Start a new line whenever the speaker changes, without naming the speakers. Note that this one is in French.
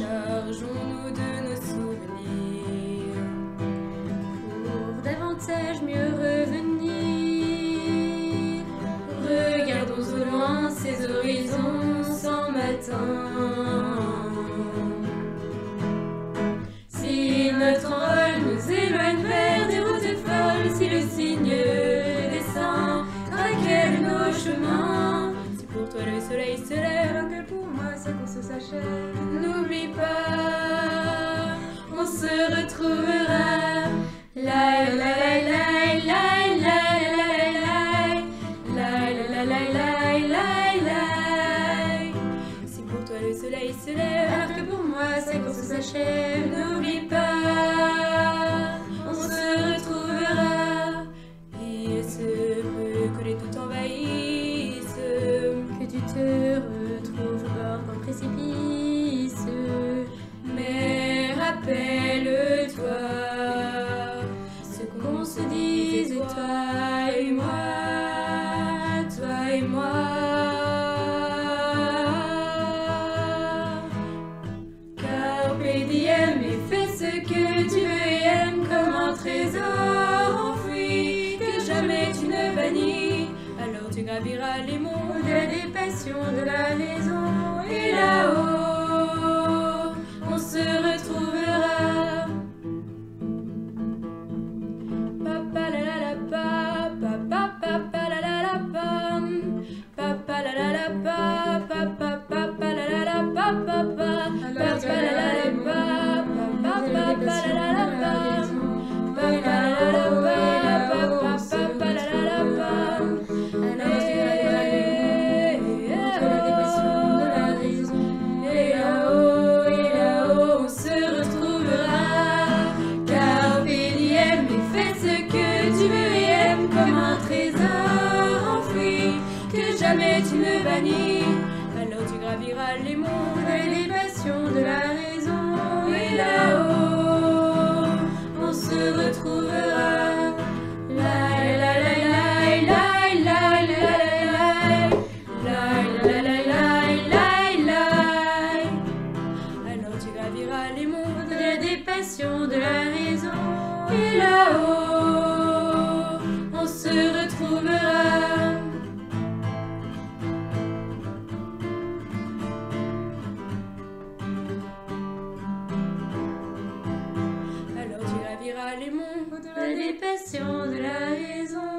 Chargeons-nous de nos souvenirs
pour davantage mieux revenir. Regardons au loin ces horizons sans matin. Si notre rôle nous éloigne vers des routes folles, si le signe descend, craquelle nos chemins.
Si pour toi le soleil se lève, que pour moi
c'est qu'on se s'achève
retrouvera. La la la
soleil se lève,
que pour moi course s'achève. N'oublie pas, on se retrouvera.
Et se que les doutes envahissent,
que tu te retrouves au bord précipice.
Rappelle-toi ce qu'on se disait, toi
et moi,
toi et moi. Carpe diem et fais
ce que tu veux et aime comme un trésor enfoui
que jamais tu ne bannis. Alors tu graviras les au-delà
des passions de la raison et là-haut comme un trésor enfoui,
que jamais tu ne bannis. Alors tu graviras les mondes et
les passions de la raison. Et
là-haut,
on se retrouvera. La, la, la,
Alors tu graviras les mondes
des passions de la raison. Et là-haut. Alors
tu graviras les monts au-delà
des passions de la raison.